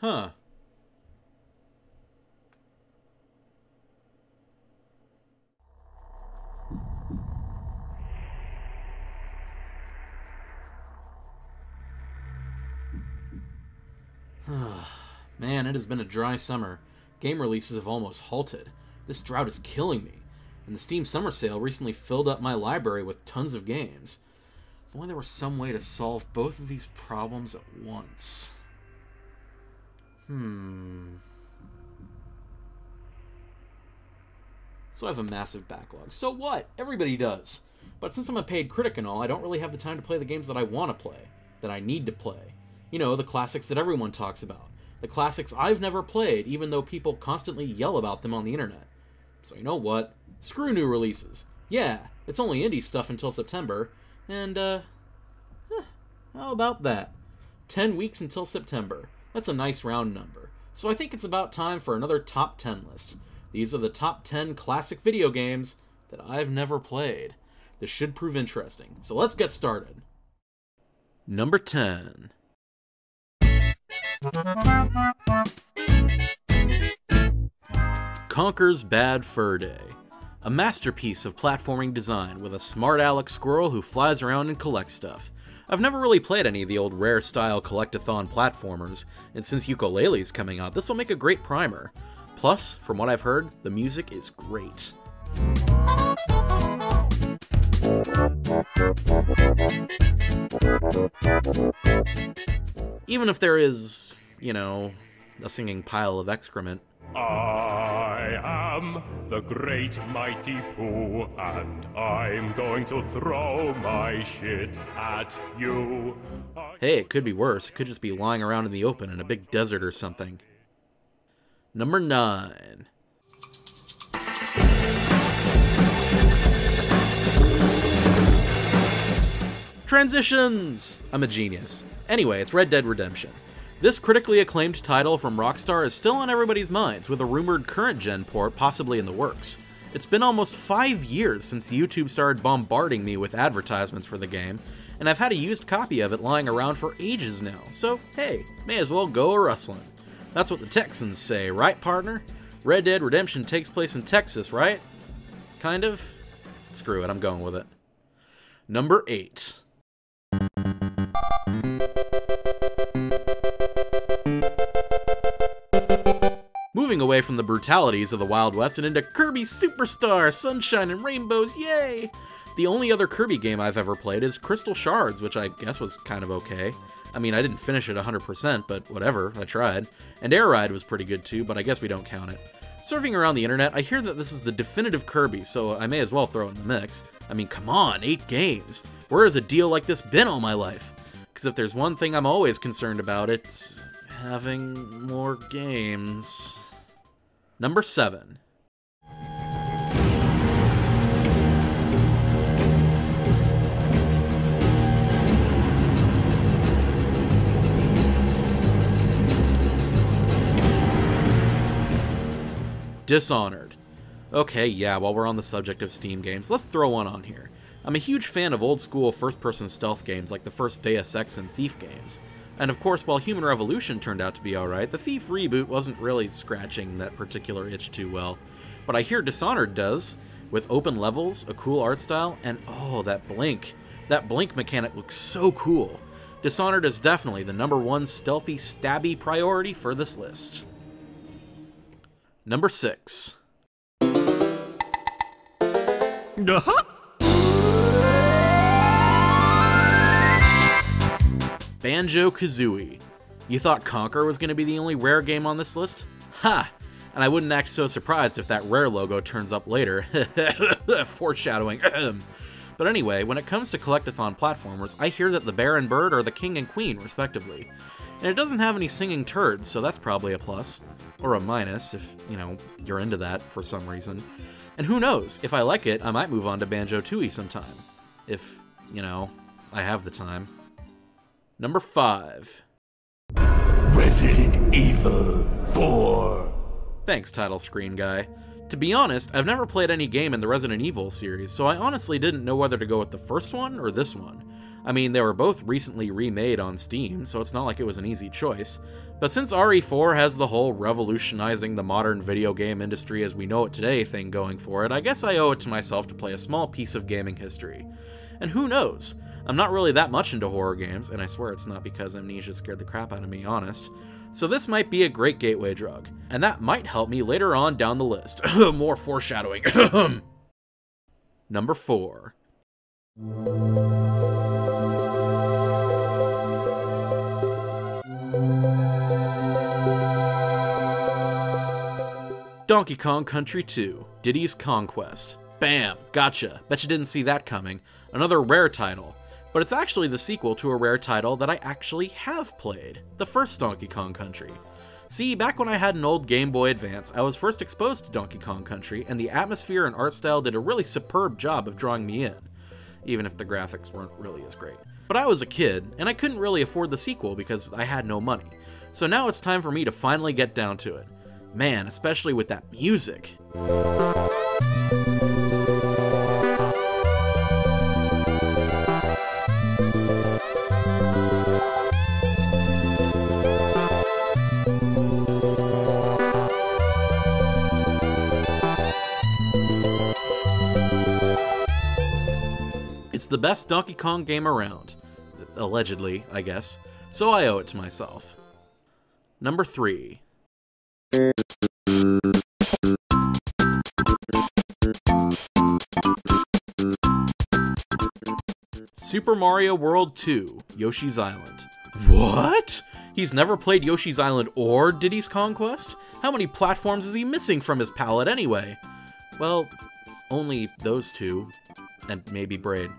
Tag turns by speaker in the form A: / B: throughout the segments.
A: Huh. Man, it has been a dry summer. Game releases have almost halted. This drought is killing me. And the Steam Summer Sale recently filled up my library with tons of games. If only there was some way to solve both of these problems at once. Hmm. So I have a massive backlog. So what? Everybody does. But since I'm a paid critic and all, I don't really have the time to play the games that I want to play, that I need to play. You know, the classics that everyone talks about. The classics I've never played, even though people constantly yell about them on the internet. So you know what? Screw new releases. Yeah, it's only indie stuff until September, and, uh, eh, how about that? 10 weeks until September. That's a nice round number. So I think it's about time for another top 10 list. These are the top 10 classic video games that I've never played. This should prove interesting. So let's get started. Number 10. Conker's Bad Fur Day. A masterpiece of platforming design with a smart aleck squirrel who flies around and collects stuff. I've never really played any of the old rare style collectathon platformers, and since Yooka-Laylee's coming out, this will make a great primer. Plus, from what I've heard, the music is great. Even if there is, you know, a singing pile of excrement.
B: I am the great mighty Pooh, and I'm going to throw my shit at you.
A: Hey, it could be worse. It could just be lying around in the open in a big desert or something. Number 9. Transitions! I'm a genius. Anyway, it's Red Dead Redemption. This critically acclaimed title from Rockstar is still on everybody's minds, with a rumored current gen port possibly in the works. It's been almost five years since YouTube started bombarding me with advertisements for the game, and I've had a used copy of it lying around for ages now, so hey, may as well go a rustling. That's what the Texans say, right, partner? Red Dead Redemption takes place in Texas, right? Kind of? Screw it, I'm going with it. Number 8. Away from the brutalities of the Wild West and into Kirby Superstar, Sunshine and Rainbows, yay! The only other Kirby game I've ever played is Crystal Shards, which I guess was kind of okay. I mean, I didn't finish it 100%, but whatever, I tried. And Air Ride was pretty good too, but I guess we don't count it. Surfing around the internet, I hear that this is the definitive Kirby, so I may as well throw it in the mix. I mean, come on, 8 games. Where has a deal like this been all my life? Because if there's one thing I'm always concerned about, it's having more games. Number 7. Dishonored. Okay, yeah, while we're on the subject of Steam games, let's throw one on here. I'm a huge fan of old school first person stealth games like the first Deus Ex and Thief games. And of course, while Human Revolution turned out to be alright, the Thief reboot wasn't really scratching that particular itch too well. But I hear Dishonored does, with open levels, a cool art style, and oh, that blink. That blink mechanic looks so cool. Dishonored is definitely the number one stealthy, stabby priority for this list. Number 6.
B: Uh-huh.
A: Kazooie. You thought Conker was going to be the only rare game on this list? Ha! And I wouldn't act so surprised if that rare logo turns up later. Foreshadowing. but anyway, when it comes to collectathon platformers, I hear that the Bear and Bird are the king and queen, respectively. And it doesn't have any singing turds, so that's probably a plus. Or a minus, if, you know, you're into that for some reason. And who knows, if I like it, I might move on to Banjo Tooie sometime. If, you know, I have the time. Number 5.
C: Resident Evil 4.
A: Thanks, title screen guy. To be honest, I've never played any game in the Resident Evil series, so I honestly didn't know whether to go with the first one or this one. I mean, they were both recently remade on Steam, so it's not like it was an easy choice. But since RE4 has the whole revolutionizing the modern video game industry as we know it today thing going for it, I guess I owe it to myself to play a small piece of gaming history. And who knows? I'm not really that much into horror games, and I swear it's not because Amnesia scared the crap out of me, honest. So this might be a great gateway drug, and that might help me later on down the list. More foreshadowing. Number 4. Donkey Kong Country 2, Diddy's Kong Quest. Bam! Gotcha. Bet you didn't see that coming. Another rare title. But it's actually the sequel to a rare title that I actually have played the first Donkey Kong Country. See, back when I had an old Game Boy Advance, I was first exposed to Donkey Kong Country, and the atmosphere and art style did a really superb job of drawing me in, even if the graphics weren't really as great. But I was a kid, and I couldn't really afford the sequel because I had no money. So now it's time for me to finally get down to it. Man, especially with that music. The best Donkey Kong game around. Allegedly, I guess. So I owe it to myself. Number 3. Super Mario World 2 Yoshi's Island. What? He's never played Yoshi's Island or Diddy's Kong Quest? How many platforms is he missing from his palette anyway? Well, only those two, and maybe Braid,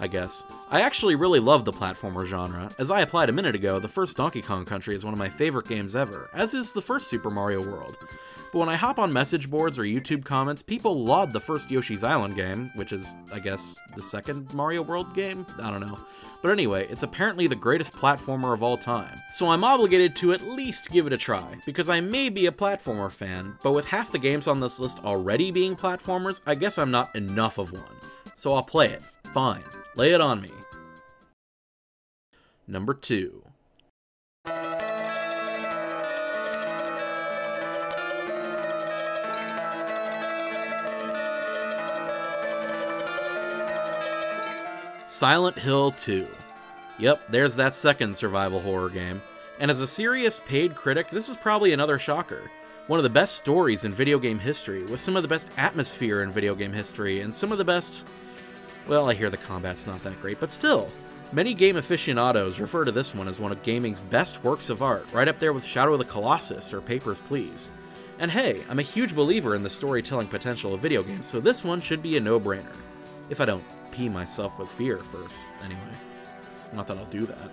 A: I guess. I actually really love the platformer genre. As I applied a minute ago, the first Donkey Kong Country is one of my favorite games ever, as is the first Super Mario World. But when I hop on message boards or YouTube comments, people laud the first Yoshi's Island game, which is, I guess, the second Mario World game? I don't know. But anyway, it's apparently the greatest platformer of all time. So I'm obligated to at least give it a try, because I may be a platformer fan, but with half the games on this list already being platformers, I guess I'm not enough of one. So I'll play it. Fine. Lay it on me. Number 2. Silent Hill 2. Yep, there's that second survival horror game. And as a serious paid critic, this is probably another shocker. One of the best stories in video game history, with some of the best atmosphere in video game history, and some of the best. Well, I hear the combat's not that great, but still. Many game aficionados refer to this one as one of gaming's best works of art, right up there with Shadow of the Colossus or Papers, Please. And hey, I'm a huge believer in the storytelling potential of video games, so this one should be a no brainer. If I don't pee myself with fear first, anyway. Not that I'll do that.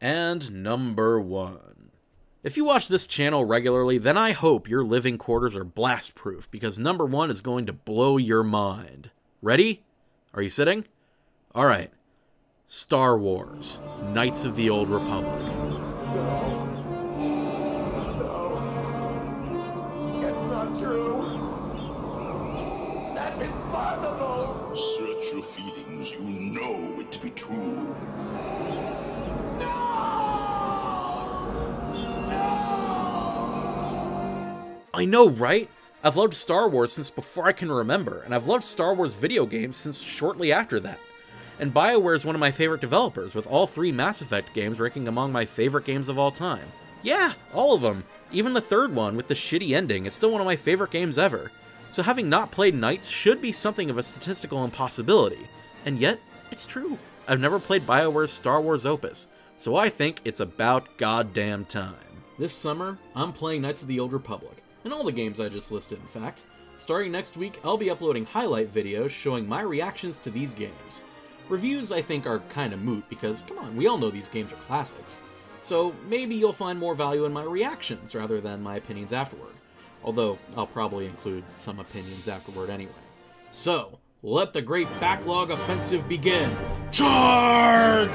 A: And number one. If you watch this channel regularly, then I hope your living quarters are blast proof because number one is going to blow your mind. Ready? Are you sitting? Alright. Star Wars Knights of the Old Republic.
D: It's not true. That's impossible.
C: Search your feelings. You know it to be true. No! No!
A: I know, right? I've loved Star Wars since before I can remember, and I've loved Star Wars video games since shortly after that. And BioWare is one of my favorite developers, with all three Mass Effect games ranking among my favorite games of all time. Yeah, all of them. Even the third one, with the shitty ending, it's still one of my favorite games ever. So having not played Knights should be something of a statistical impossibility. And yet, it's true. I've never played BioWare's Star Wars opus, so I think it's about goddamn time. This summer, I'm playing Knights of the Old Republic, and all the games I just listed, in fact. Starting next week, I'll be uploading highlight videos showing my reactions to these games. Reviews, I think, are kinda moot because, come on, we all know these games are classics. So maybe you'll find more value in my reactions rather than my opinions afterward. Although, I'll probably include some opinions afterward anyway. So, let the great backlog offensive begin! Charge!